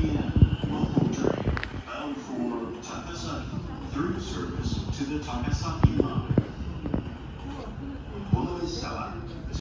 local train bound for Takasaki through service to the Takasaki line.